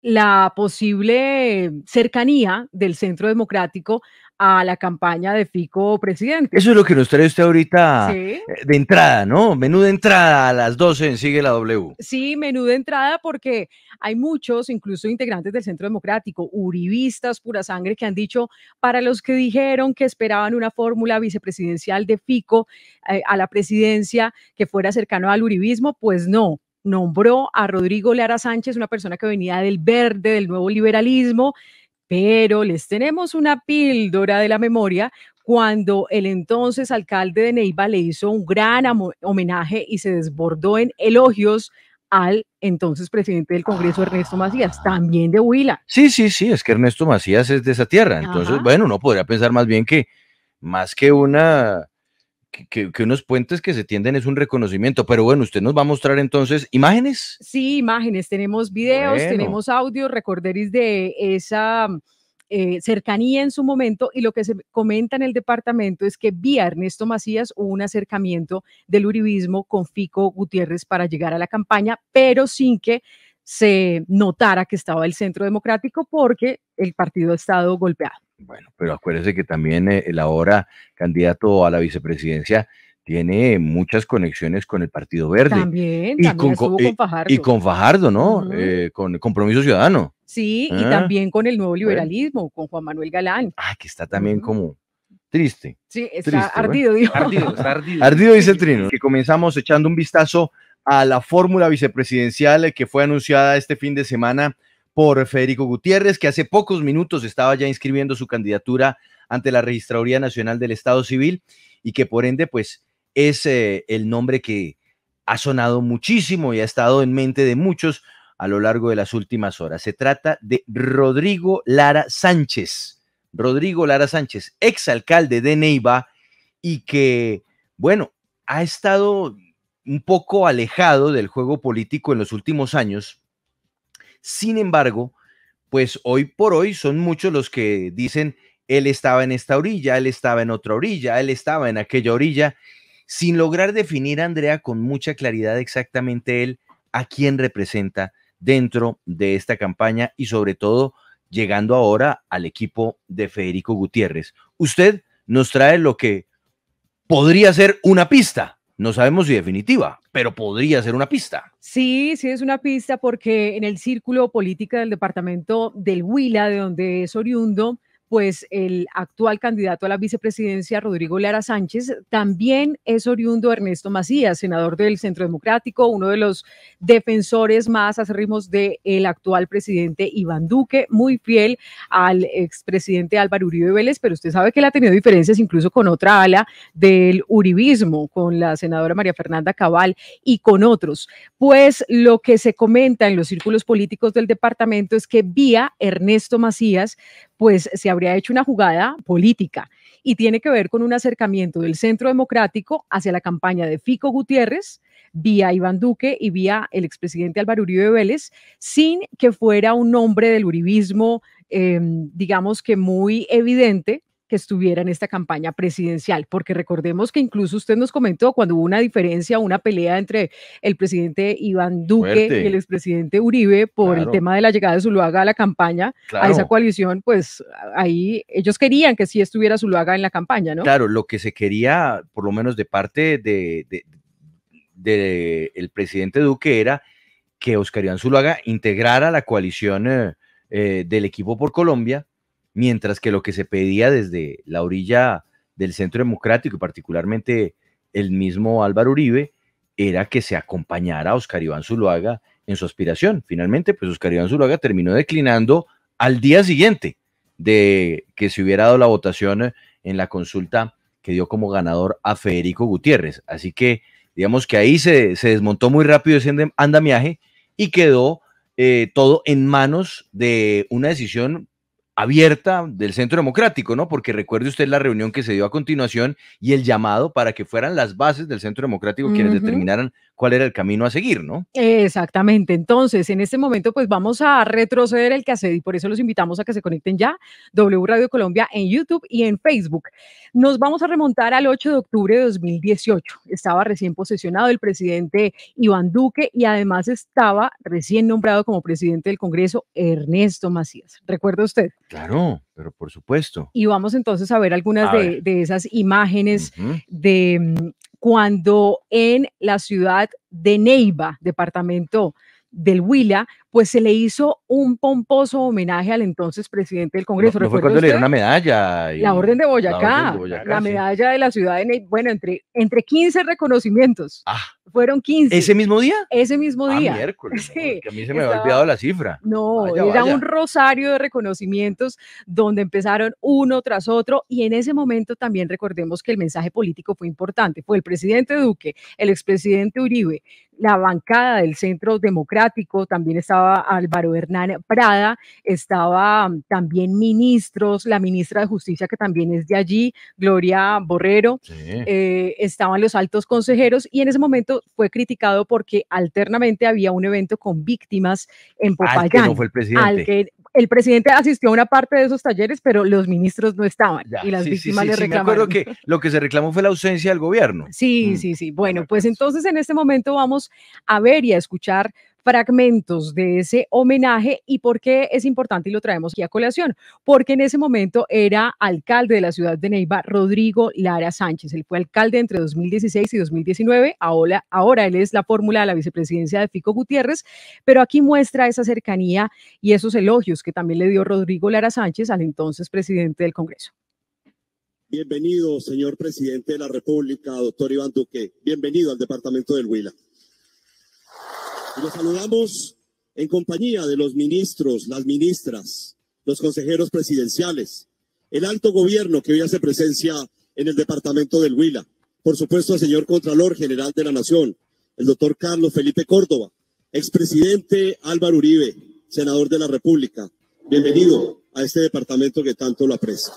la posible cercanía del Centro Democrático a la campaña de Fico presidente. Eso es lo que nos trae usted ahorita eh, de entrada, ¿no? Menú de entrada a las 12 en Sigue la W. Sí, menú de entrada porque hay muchos, incluso integrantes del Centro Democrático, uribistas, pura sangre, que han dicho, para los que dijeron que esperaban una fórmula vicepresidencial de Fico eh, a la presidencia que fuera cercano al uribismo, pues no, nombró a Rodrigo Lara Sánchez, una persona que venía del verde, del nuevo liberalismo, pero les tenemos una píldora de la memoria cuando el entonces alcalde de Neiva le hizo un gran homenaje y se desbordó en elogios al entonces presidente del Congreso, Ernesto Macías, también de Huila. Sí, sí, sí, es que Ernesto Macías es de esa tierra. Entonces, bueno, uno podría pensar más bien que más que una que, unos puentes que se tienden es un reconocimiento. Pero bueno, usted nos va a mostrar entonces imágenes. Sí, imágenes. Tenemos videos, tenemos audio, recorderis de esa eh, cercanía en su momento. Y lo que se comenta en el departamento es que vía Ernesto Macías hubo un acercamiento del uribismo con Fico Gutiérrez para llegar a la campaña, pero sin que se notara que estaba el centro democrático porque el partido ha estado golpeado. Bueno, pero acuérdese que también eh, el ahora candidato a la vicepresidencia tiene muchas conexiones con el Partido Verde. También, y con, Fajardo. Y con Fajardo, ¿no? Eh, con Compromiso Ciudadano. Sí, y ah, también con el nuevo liberalismo, con Juan Manuel Galán. Ah, que está también como triste. Sí, está ardido, digo. Ardido, está ardido. ardido, dice Trino. Que comenzamos echando un vistazo a la fórmula vicepresidencial que fue anunciada este fin de semana por Federico Gutiérrez, que hace pocos minutos estaba ya inscribiendo su candidatura ante la Registraduría Nacional del Estado Civil y que por ende, pues, es eh, el nombre que ha sonado muchísimo y ha estado en mente de muchos a lo largo de las últimas horas. Se trata de Rodrigo Lara Sánchez. Rodrigo Lara Sánchez, exalcalde de Neiva y que, bueno, ha estado un poco alejado del juego político en los últimos años sin embargo, pues hoy por hoy son muchos los que dicen, él estaba en esta orilla, él estaba en otra orilla, él estaba en aquella orilla, sin lograr definir, Andrea, con mucha claridad exactamente él a quién representa dentro de esta campaña y sobre todo llegando ahora al equipo de Federico Gutiérrez. Usted nos trae lo que podría ser una pista no sabemos si definitiva, pero podría ser una pista. Sí, sí es una pista porque en el círculo política del departamento del Huila, de donde es oriundo, pues el actual candidato a la vicepresidencia, Rodrigo Lara Sánchez, también es oriundo Ernesto Macías, senador del Centro Democrático, uno de los defensores más acérrimos del actual presidente Iván Duque, muy fiel al expresidente Álvaro Uribe Vélez, pero usted sabe que él ha tenido diferencias incluso con otra ala del uribismo, con la senadora María Fernanda Cabal y con otros. Pues lo que se comenta en los círculos políticos del departamento es que vía Ernesto Macías, pues se habría hecho una jugada política y tiene que ver con un acercamiento del Centro Democrático hacia la campaña de Fico Gutiérrez vía Iván Duque y vía el expresidente Álvaro Uribe Vélez, sin que fuera un nombre del uribismo, em, digamos que muy evidente, que estuviera en esta campaña presidencial, porque recordemos que incluso usted nos comentó cuando hubo una diferencia, una pelea entre el presidente Iván Duque y el expresidente Uribe por el tema de la llegada de Zuluaga a la campaña, a esa coalición, pues ahí ellos querían que sí estuviera Zuluaga en la campaña, ¿no? Claro, lo que se quería, por lo menos de parte de, de, el presidente Duque era que Oscar Iván Zuluaga integrara la coalición eh, eh, del equipo por Colombia, mientras que lo que se pedía desde la orilla del centro democrático y particularmente el mismo Álvaro Uribe era que se acompañara a Oscar Iván Zuluaga en su aspiración. Finalmente, pues Oscar Iván Zuluaga terminó declinando al día siguiente de que se hubiera dado la votación en la consulta que dio como ganador a Federico Gutiérrez. Así que digamos que ahí se, desmontó muy rápido ese andamiaje y quedó eh, todo en manos de una decisión abierta del Centro Democrático, ¿no? Porque recuerde usted la reunión que se dio a continuación y el llamado para que fueran las bases del Centro Democrático quienes determinaran cuál era el camino a seguir, ¿no? Exactamente. Entonces, en este momento, pues vamos a retroceder el cassette y por eso los invitamos a que se conecten ya. W Radio Colombia en YouTube y en Facebook. Nos vamos a remontar al 8 de octubre de 2018. Estaba recién posesionado el presidente Iván Duque y además estaba recién nombrado como presidente del Congreso Ernesto Macías. ¿Recuerda usted? Claro, pero por supuesto. Y vamos entonces a ver algunas de, esas imágenes de mm, cuando en la ciudad de Neiva, departamento del Huila, pues se le hizo un pomposo homenaje al entonces presidente del Congreso. No, fue cuando le dieron una medalla. la, orden de Boyacá, la medalla de la ciudad de bueno, entre, entre 15 reconocimientos. Ah. Fueron 15. ¿Ese mismo día? Ese mismo ah, día. miércoles. Sí, a mí se me había olvidado la cifra. No, era un rosario de reconocimientos donde empezaron uno tras otro y en ese momento también recordemos que el mensaje político fue importante. Fue el presidente Duque, el expresidente Uribe, la bancada del Centro Democrático, también estaba Álvaro Hernán Prada, estaba mm, también ministros, la ministra de Justicia que también es de allí, Gloria Borrero, eh, estaban los altos consejeros y en ese momento fue criticado porque alternamente había un evento con víctimas en Popayán. fue el presidente. El presidente asistió a una parte de esos talleres, pero los ministros no estaban y las víctimas le reclamaron. me acuerdo que lo que se reclamó fue la ausencia del gobierno. Sí, mm. sí, sí. Bueno, pues entonces en este momento vamos a ver y a escuchar fragmentos de ese homenaje y por qué es importante y lo traemos aquí a colación, porque en ese momento era alcalde de la ciudad de Neiva, Rodrigo Lara Sánchez. Él fue alcalde entre 2016 y 2019, ahora, ahora él es la fórmula de la vicepresidencia de Fico Gutiérrez, pero aquí muestra esa cercanía y esos elogios que también le dio Rodrigo Lara Sánchez al entonces presidente del Congreso. Bienvenido, señor presidente de la República, doctor Iván Duque. Bienvenido al departamento del Huila. Y los saludamos en compañía de los ministros, las ministras, los consejeros presidenciales, el alto gobierno que hoy hace presencia en el departamento del Huila. Por supuesto, el señor Contralor General de la Nación, el doctor Carlos Felipe Córdoba, expresidente Álvaro Uribe, senador de la República. Bienvenido a este departamento que tanto lo aprecia.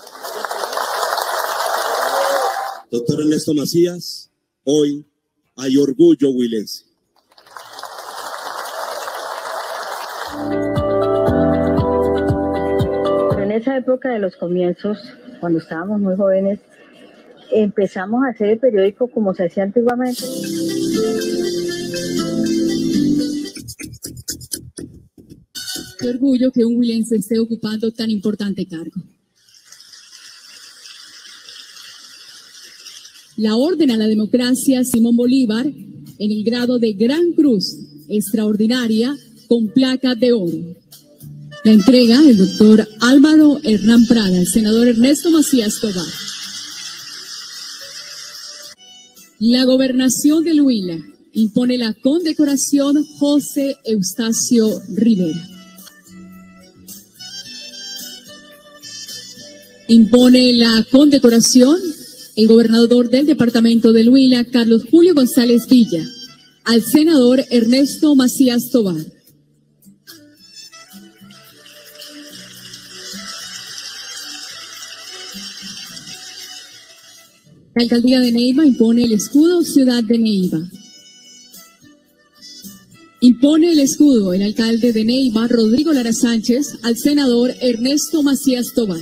Doctor Ernesto Macías, hoy hay orgullo huilense. En esa época de los comienzos, cuando estábamos muy jóvenes, empezamos a hacer el periódico como se hacía antiguamente. Qué orgullo que un huilense esté ocupando tan importante cargo. La Orden a la Democracia Simón Bolívar en el grado de Gran Cruz Extraordinaria con placa de oro. La entrega el doctor Álvaro Hernán Prada, el senador Ernesto Macías Tobar. La gobernación de Huila impone la condecoración José Eustacio Rivera. Impone la condecoración el gobernador del departamento de Huila, Carlos Julio González Villa, al senador Ernesto Macías Tobar. La alcaldía de Neiva impone el escudo Ciudad de Neiva. Impone el escudo el alcalde de Neiva, Rodrigo Lara Sánchez, al senador Ernesto Macías Tobar.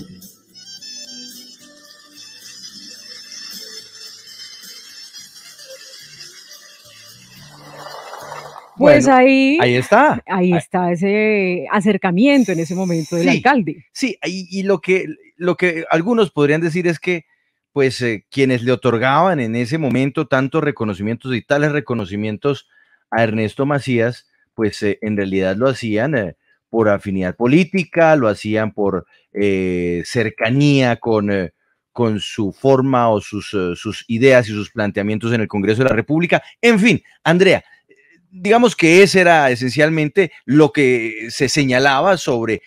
Pues ahí, ahí está. Ahí está ese acercamiento en ese momento del alcalde. Sí, y, y, lo, que, lo que algunos podrían decir es que pues eh, quienes le otorgaban en ese momento tantos reconocimientos y tales reconocimientos a Ernesto Macías, pues eh, en realidad lo hacían eh, por afinidad política, lo hacían por cercanía con, con su forma o sus, sus ideas y sus planteamientos en el Congreso de la República. En fin, Andrea, digamos que ese era esencialmente lo que se señalaba sobre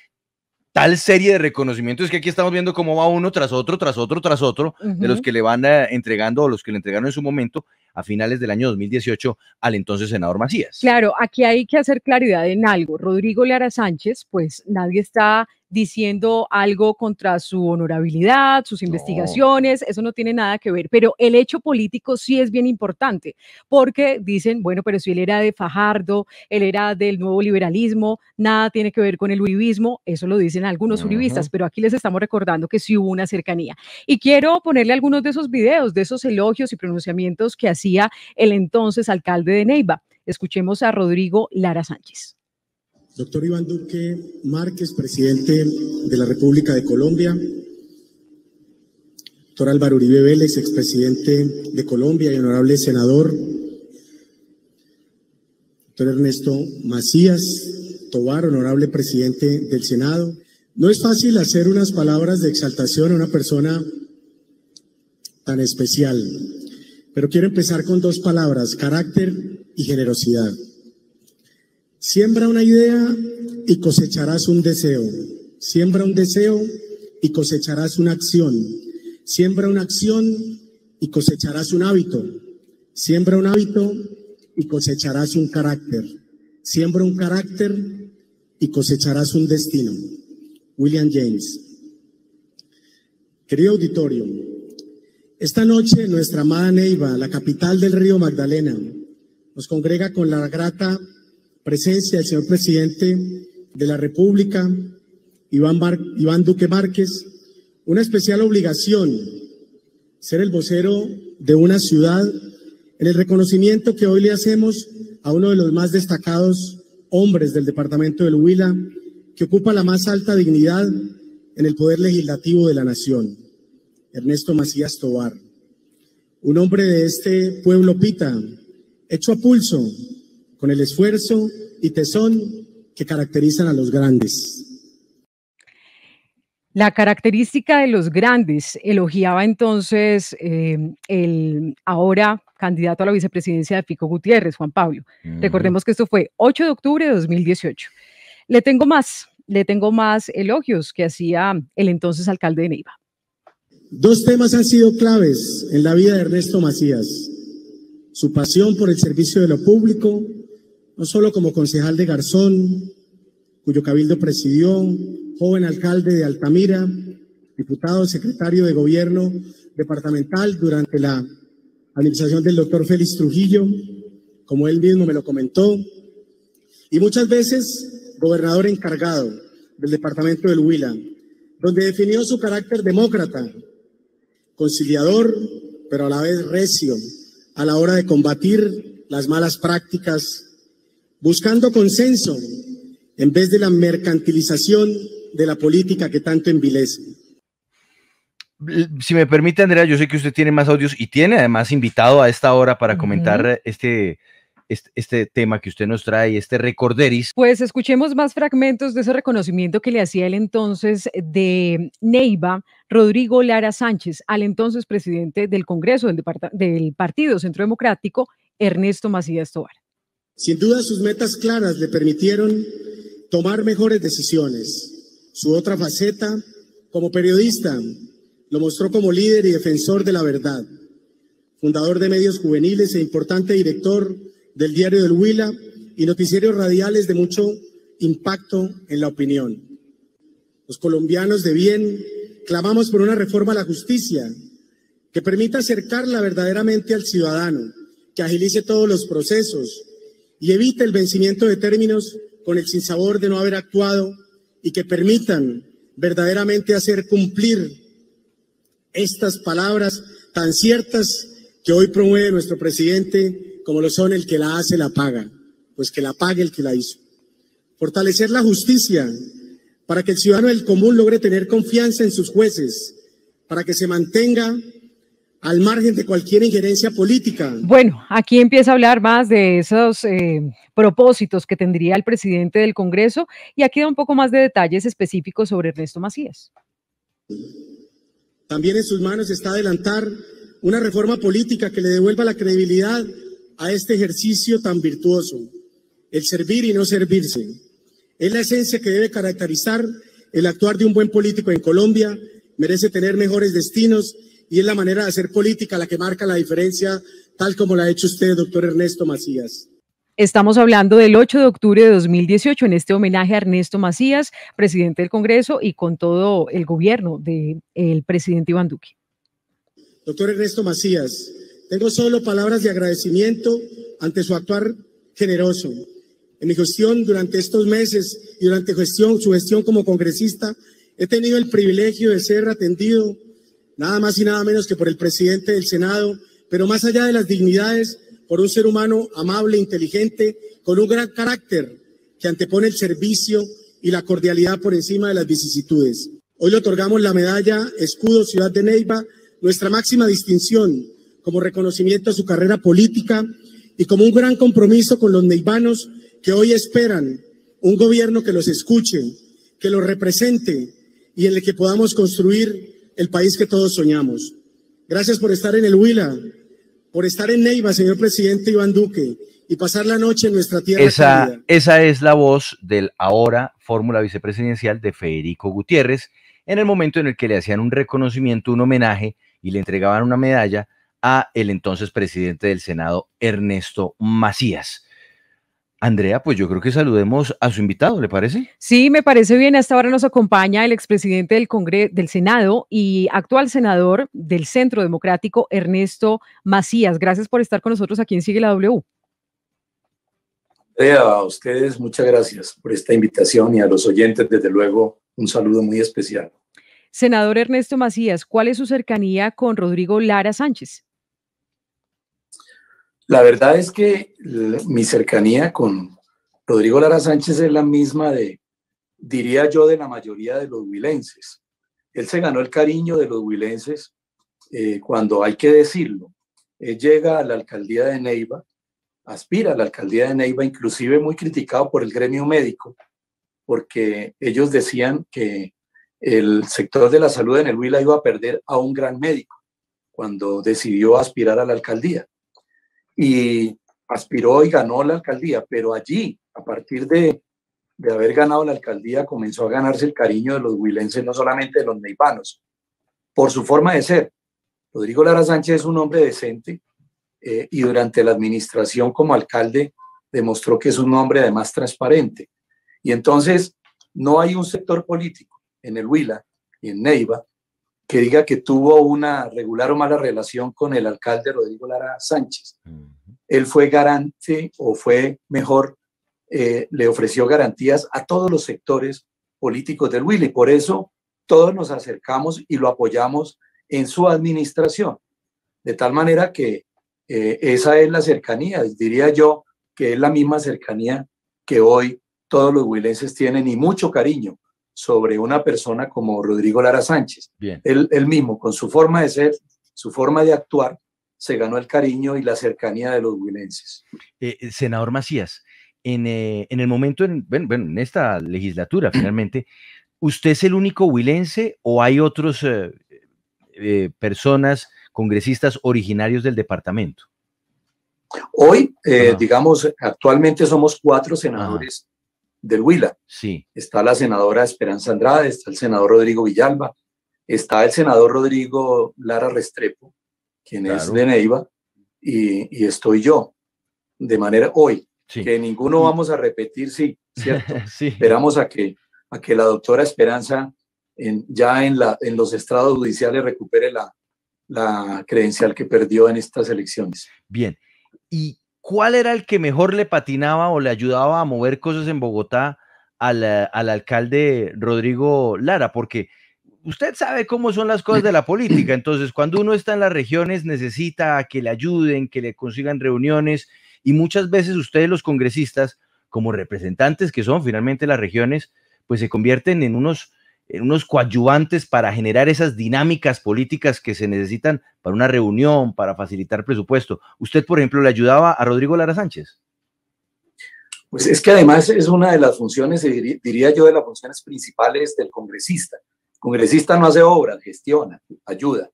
tal serie de reconocimientos que aquí estamos viendo cómo va uno tras otro, tras otro, tras otro, de los que le van eh, entregando o los que le entregaron en su momento a finales del año 2018 al entonces senador Macías. Claro, aquí hay que hacer claridad en algo. Rodrigo Lara Sánchez, pues nadie está diciendo algo contra su honorabilidad, sus investigaciones, eso no tiene nada que ver, pero el hecho político sí es bien importante, porque dicen, bueno, pero si él era de Fajardo, él era del nuevo liberalismo, nada tiene que ver con el uribismo, eso lo dicen algunos uribistas, pero aquí les estamos recordando que sí hubo una cercanía. Y quiero ponerle algunos de esos videos, de esos elogios y pronunciamientos que hacía el entonces alcalde de Neiva. Escuchemos a Rodrigo Lara Sánchez. Doctor Iván Duque Márquez, presidente de la República de Colombia. Doctor Álvaro Uribe Vélez, expresidente de Colombia y honorable senador. Doctor Ernesto Macías Tobar, honorable presidente del Senado. No es fácil hacer unas palabras de exaltación a una persona tan especial, pero quiero empezar con dos palabras, carácter y generosidad. Siembra una idea y cosecharás un deseo. Siembra un deseo y cosecharás una acción. Siembra una acción y cosecharás un hábito. Siembra un hábito y cosecharás un carácter. Siembra un carácter y cosecharás un destino. William James. Querido auditorio, esta noche nuestra amada Neiva, la capital del río Magdalena, nos congrega con la grata presencia del señor presidente de la República, Iván, Duque Márquez, una especial obligación, ser el vocero de una ciudad en el reconocimiento que hoy le hacemos a uno de los más destacados hombres del departamento del Huila, que ocupa la más alta dignidad en el poder legislativo de la nación, Ernesto Macías Tobar, un hombre de este pueblo pita, hecho a pulso, con el esfuerzo y tesón que caracterizan a los grandes. La característica de los grandes elogiaba entonces eh, el ahora candidato a la vicepresidencia de Fico Gutiérrez, Juan Pablo. Recordemos que esto fue 8 de octubre de 2018. Le tengo más, le tengo más elogios que hacía el entonces alcalde de Neiva. Dos temas han sido claves en la vida de Ernesto Macías. Su pasión por el servicio de lo público no solo como concejal de Garzón, cuyo cabildo presidió, joven alcalde de Altamira, diputado secretario de gobierno departamental durante la administración del doctor Félix Trujillo, como él mismo me lo comentó, y muchas veces gobernador encargado del departamento del Huila, donde definió su carácter demócrata, conciliador, pero a la vez recio, a la hora de combatir las malas prácticas buscando consenso en vez de la mercantilización de la política que tanto envilece. Si me permite, Andrea, yo sé que usted tiene más audios y tiene además invitado a esta hora para comentar este, este, este, tema que usted nos trae, este recorderis. Pues escuchemos más fragmentos de ese reconocimiento que le hacía el entonces de Neiva, Rodrigo Lara Sánchez, al entonces presidente del Congreso del, del Partido Centro Democrático, Ernesto Macías Tobar. Sin duda sus metas claras le permitieron tomar mejores decisiones. Su otra faceta, como periodista, lo mostró como líder y defensor de la verdad, fundador de medios juveniles e importante director del diario del Huila y noticieros radiales de mucho impacto en la opinión. Los colombianos de bien clamamos por una reforma a la justicia que permita acercarla verdaderamente al ciudadano, que agilice todos los procesos, y evite el vencimiento de términos con el sinsabor de no haber actuado y que permitan verdaderamente hacer cumplir estas palabras tan ciertas que hoy promueve nuestro presidente, como lo son el que la hace, la paga, pues que la pague el que la hizo. Fortalecer la justicia para que el ciudadano del común logre tener confianza en sus jueces, para que se mantenga al margen de cualquier injerencia política. Bueno, aquí empieza a hablar más de esos eh, propósitos que tendría el presidente del Congreso y aquí da un poco más de detalles específicos sobre Ernesto Macías. También en sus manos está adelantar una reforma política que le devuelva la credibilidad a este ejercicio tan virtuoso, el servir y no servirse. Es la esencia que debe caracterizar el actuar de un buen político en Colombia, merece tener mejores destinos y es la manera de hacer política la que marca la diferencia, tal como la ha hecho usted, doctor Ernesto Macías. Estamos hablando del 8 de octubre de 2018 en este homenaje a Ernesto Macías, presidente del Congreso, y con todo el gobierno del presidente Iván Duque. Doctor Ernesto Macías, tengo solo palabras de agradecimiento ante su actuar generoso. En mi gestión durante estos meses y durante gestión, su gestión como congresista, he tenido el privilegio de ser atendido nada más y nada menos que por el presidente del Senado, pero más allá de las dignidades, por un ser humano amable, inteligente, con un gran carácter que antepone el servicio y la cordialidad por encima de las vicisitudes. Hoy le otorgamos la medalla Escudo Ciudad de Neiva, nuestra máxima distinción como reconocimiento a su carrera política y como un gran compromiso con los neivanos que hoy esperan un gobierno que los escuche, que los represente y en el que podamos construir el país que todos soñamos. Gracias por estar en el Huila, por estar en Neiva, señor presidente Iván Duque, y pasar la noche en nuestra tierra. Esa, esa es la voz del ahora fórmula vicepresidencial de Federico Gutiérrez, en el momento en el que le hacían un reconocimiento, un homenaje y le entregaban una medalla a el entonces presidente del Senado, Ernesto Macías. Andrea, pues yo creo que saludemos a su invitado, ¿le parece? Sí, me parece bien. Hasta ahora nos acompaña el expresidente del Congreso, del Senado y actual senador del Centro Democrático, Ernesto Macías. Gracias por estar con nosotros aquí en Sigue la W. Andrea, a ustedes muchas gracias por esta invitación y a los oyentes, desde luego, un saludo muy especial. Senador Ernesto Macías, ¿cuál es su cercanía con Rodrigo Lara Sánchez? La verdad es que mi cercanía con Rodrigo Lara Sánchez es la misma de, diría yo, de la mayoría de los huilenses. Él se ganó el cariño de los huilenses eh, cuando hay que decirlo. Él llega a la alcaldía de Neiva, aspira a la alcaldía de Neiva, inclusive muy criticado por el gremio médico, porque ellos decían que el sector de la salud en el Huila iba a perder a un gran médico cuando decidió aspirar a la alcaldía y aspiró y ganó la alcaldía, pero allí, a partir de, haber ganado la alcaldía, comenzó a ganarse el cariño de los huilenses, no solamente de los neivanos, por su forma de ser. Rodrigo Lara Sánchez es un hombre decente eh, y durante la administración como alcalde demostró que es un hombre además transparente. Y entonces no hay un sector político en el Huila y en Neiva que diga que tuvo una regular o mala relación con el alcalde Rodrigo Lara Sánchez. Él fue garante o fue mejor, eh, le ofreció garantías a todos los sectores políticos del Huila y por eso todos nos acercamos y lo apoyamos en su administración. De tal manera que eh, esa es la cercanía, diría yo que es la misma cercanía que hoy todos los huilenses tienen y mucho cariño sobre una persona como Rodrigo Lara Sánchez. Bien. Él, mismo, con su forma de ser, su forma de actuar, se ganó el cariño y la cercanía de los huilenses. Eh, eh, senador Macías, en, eh, en, el momento, en, bueno, en esta legislatura, finalmente, ¿usted es el único huilense o hay otros personas, congresistas originarios del departamento? Hoy, digamos, actualmente somos cuatro senadores del Huila. Sí. Está la senadora Esperanza Andrade, está el senador Rodrigo Villalba, está el senador Rodrigo Lara Restrepo, quien es de Neiva, y, estoy yo, de manera hoy, que ninguno vamos a repetir, sí, ¿cierto? Esperamos a que, a que la doctora Esperanza en, ya en, la, en los estrados judiciales recupere la, la credencial que perdió en estas elecciones. Bien, y ¿cuál era el que mejor le patinaba o le ayudaba a mover cosas en Bogotá al, eh, alcalde Rodrigo Lara? Porque usted sabe cómo son las cosas de la política, entonces cuando uno está en las regiones necesita que le ayuden, que le consigan reuniones y muchas veces ustedes los congresistas, como representantes que son finalmente las regiones, pues se convierten en unos unos coadyuvantes para generar esas dinámicas políticas que se necesitan para una reunión, para facilitar presupuesto. ¿Usted, por ejemplo, le ayudaba a Rodrigo Lara Sánchez? Pues es que además es una de las funciones, diría yo, de las funciones principales del congresista. El congresista no hace obras, gestiona, ayuda.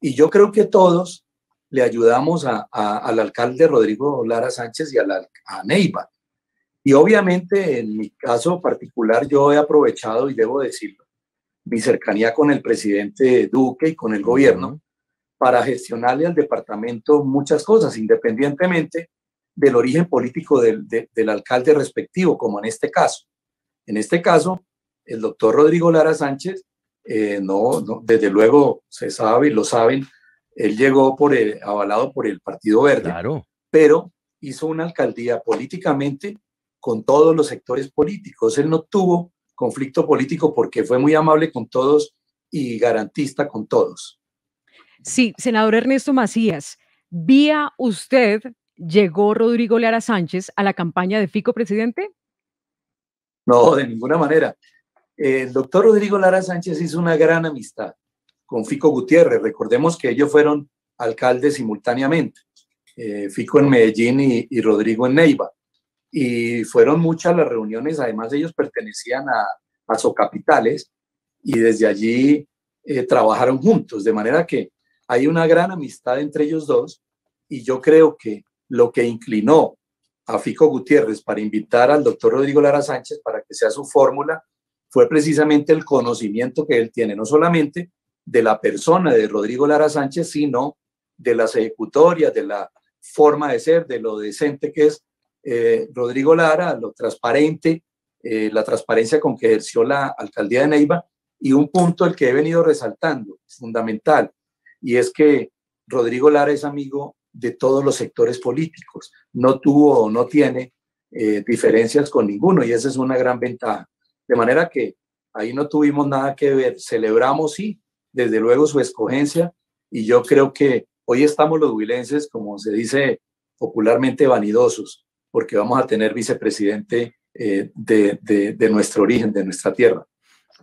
Y yo creo que todos le ayudamos al alcalde Rodrigo Lara Sánchez y a, la, a Neiva. Y obviamente en mi caso particular yo he aprovechado, y debo decirlo, mi cercanía con el presidente Duque y con el gobierno para gestionarle al departamento muchas cosas, independientemente del origen político del, del alcalde respectivo, como en este caso. En este caso, el doctor Rodrigo Lara Sánchez, eh, no, desde luego se sabe y lo saben, él llegó por avalado por el Partido Verde, claro. pero hizo una alcaldía políticamente con todos los sectores políticos. Él no tuvo conflicto político porque fue muy amable con todos y garantista con todos. Sí, senador Ernesto Macías, vía usted llegó Rodrigo Lara Sánchez a la campaña de Fico presidente? No, de ninguna manera. El doctor Rodrigo Lara Sánchez hizo una gran amistad con Fico Gutiérrez. Recordemos que ellos fueron alcaldes simultáneamente, eh, Fico en Medellín y, Rodrigo en Neiva. Y fueron muchas las reuniones, además ellos pertenecían a, a Socapitales y desde allí eh, trabajaron juntos, de manera que hay una gran amistad entre ellos dos y yo creo que lo que inclinó a Fico Gutiérrez para invitar al doctor Rodrigo Lara Sánchez para que sea su fórmula fue precisamente el conocimiento que él tiene, no solamente de la persona de Rodrigo Lara Sánchez, sino de las ejecutorias, de la forma de ser, de lo decente que es eh, Rodrigo Lara, lo transparente, eh, la transparencia con que ejerció la alcaldía de Neiva y un punto el que he venido resaltando, fundamental, y es que Rodrigo Lara es amigo de todos los sectores políticos. No tuvo o no tiene eh, diferencias con ninguno y esa es una gran ventaja. De manera que ahí no tuvimos nada que ver. Celebramos, sí, desde luego su escogencia y yo creo que hoy estamos los huilenses, como se dice popularmente, vanidosos, porque vamos a tener vicepresidente eh, de, de nuestro origen, de nuestra tierra.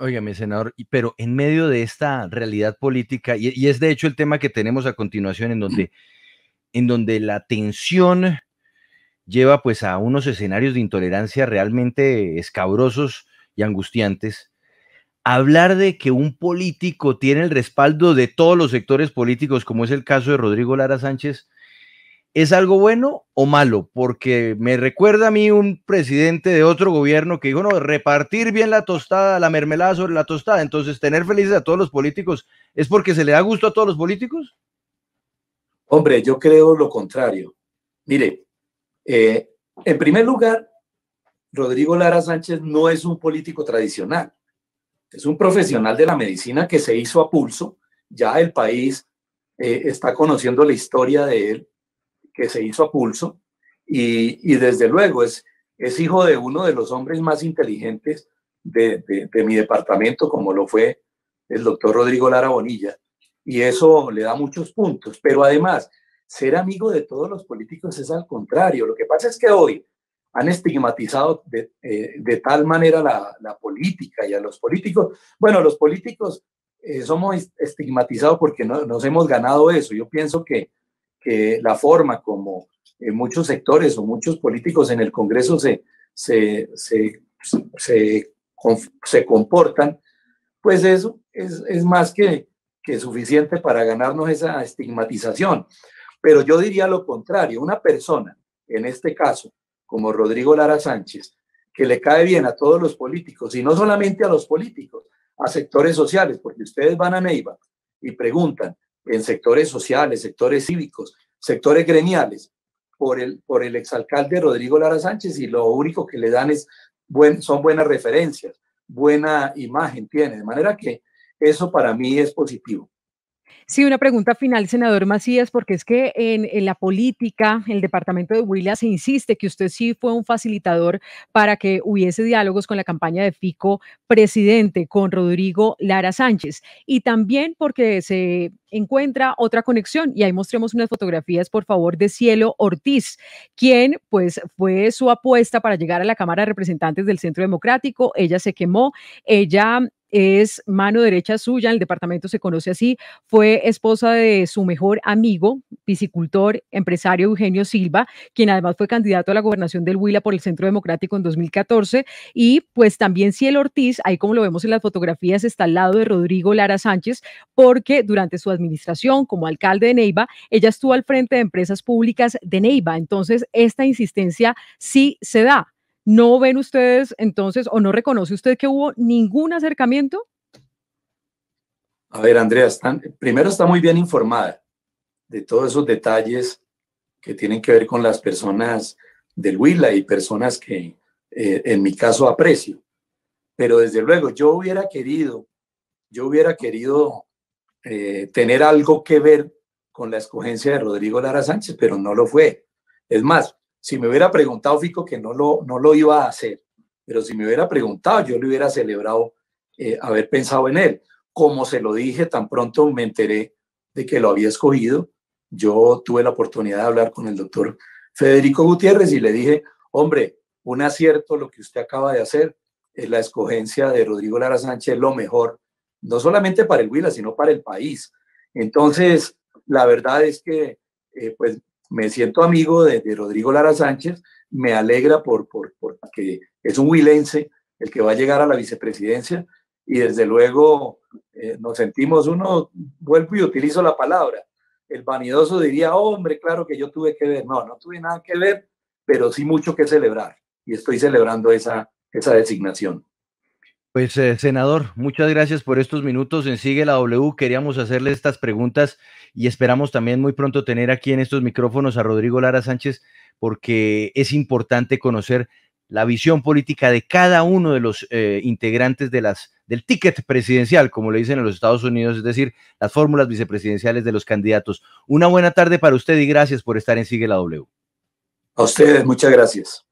Óigame, senador, pero en medio de esta realidad política, y, es de hecho el tema que tenemos a continuación, en donde, en donde la tensión lleva pues a unos escenarios de intolerancia realmente escabrosos y angustiantes, hablar de que un político tiene el respaldo de todos los sectores políticos, como es el caso de Rodrigo Lara Sánchez, ¿Es algo bueno o malo? Porque me recuerda a mí un presidente de otro gobierno que dijo, no, repartir bien la tostada, la mermelada sobre la tostada. Entonces, tener felices a todos los políticos, ¿es porque se le da gusto a todos los políticos? Hombre, yo creo lo contrario. Mire, eh, en primer lugar, Rodrigo Lara Sánchez no es un político tradicional. Es un profesional de la medicina que se hizo a pulso. Ya el país eh, está conociendo la historia de él que se hizo a pulso y, desde luego es, es hijo de uno de los hombres más inteligentes de, mi departamento, como lo fue el doctor Rodrigo Lara Bonilla. Y eso le da muchos puntos. Pero además, ser amigo de todos los políticos es al contrario. Lo que pasa es que hoy han estigmatizado de, eh, tal manera la, política y a los políticos. Bueno, los políticos eh, somos estigmatizados porque no, nos hemos ganado eso. Yo pienso que que la forma como eh, muchos sectores o muchos políticos en el Congreso se, se, se, se, comportan, pues eso es, es más que, que suficiente para ganarnos esa estigmatización. Pero yo diría lo contrario, una persona, en este caso, como Rodrigo Lara Sánchez, que le cae bien a todos los políticos, y no solamente a los políticos, a sectores sociales, porque ustedes van a Neiva y preguntan, en sectores sociales, sectores cívicos, sectores gremiales, por el, por el exalcalde Rodrigo Lara Sánchez y lo único que le dan es buen, son buenas referencias, buena imagen tiene, de manera que eso para mí es positivo. Sí, una pregunta final, senador Macías, porque es que en, la política, el departamento de Huila se insiste que usted sí fue un facilitador para que hubiese diálogos con la campaña de Fico presidente, con Rodrigo Lara Sánchez, y también porque se encuentra otra conexión, y ahí mostremos unas fotografías, por favor, de Cielo Ortiz, quien pues fue su apuesta para llegar a la Cámara de Representantes del Centro Democrático, ella se quemó, ella es mano derecha suya, el departamento se conoce así, fue esposa de su mejor amigo, piscicultor, empresario Eugenio Silva, quien además fue candidato a la gobernación del Huila por el Centro Democrático en 2014, y pues también Cielo Ortiz, ahí como lo vemos en las fotografías, está al lado de Rodrigo Lara Sánchez, porque durante su administración como alcalde de Neiva, ella estuvo al frente de empresas públicas de Neiva, entonces esta insistencia sí se da. ¿No ven ustedes entonces o no reconoce usted que hubo ningún acercamiento? A ver, Andrea, primero está muy bien informada de todos esos detalles que tienen que ver con las personas del Huila y personas que eh, en mi caso aprecio. Pero desde luego, yo hubiera querido, yo hubiera querido eh, tener algo que ver con la escogencia de Rodrigo Lara Sánchez, pero no lo fue. Es más, si me hubiera preguntado Fico que no lo, no lo iba a hacer, pero si me hubiera preguntado, yo le hubiera celebrado eh, haber pensado en él. Como se lo dije, tan pronto me enteré de que lo había escogido, yo tuve la oportunidad de hablar con el doctor Federico Gutiérrez y le dije, hombre, un acierto lo que usted acaba de hacer, es la escogencia de Rodrigo Lara Sánchez lo mejor, no solamente para el Huila, sino para el país. Entonces, la verdad es que eh, pues me siento amigo de, Rodrigo Lara Sánchez, me alegra por, por, porque es un huilense el que va a llegar a la vicepresidencia y desde luego eh, nos sentimos uno, vuelvo y utilizo la palabra, el vanidoso diría, hombre, claro que yo tuve que ver. No, no tuve nada que ver, pero sí mucho que celebrar. Y estoy celebrando esa, esa designación. Pues, eh, senador, muchas gracias por estos minutos en Sigue la W. Queríamos hacerle estas preguntas y esperamos también muy pronto tener aquí en estos micrófonos a Rodrigo Lara Sánchez, porque es importante conocer la visión política de cada uno de los eh, integrantes del ticket presidencial, como le dicen en los Estados Unidos, es decir, las fórmulas vicepresidenciales de los candidatos. Una buena tarde para usted y gracias por estar en Sigue la W. A ustedes, muchas gracias.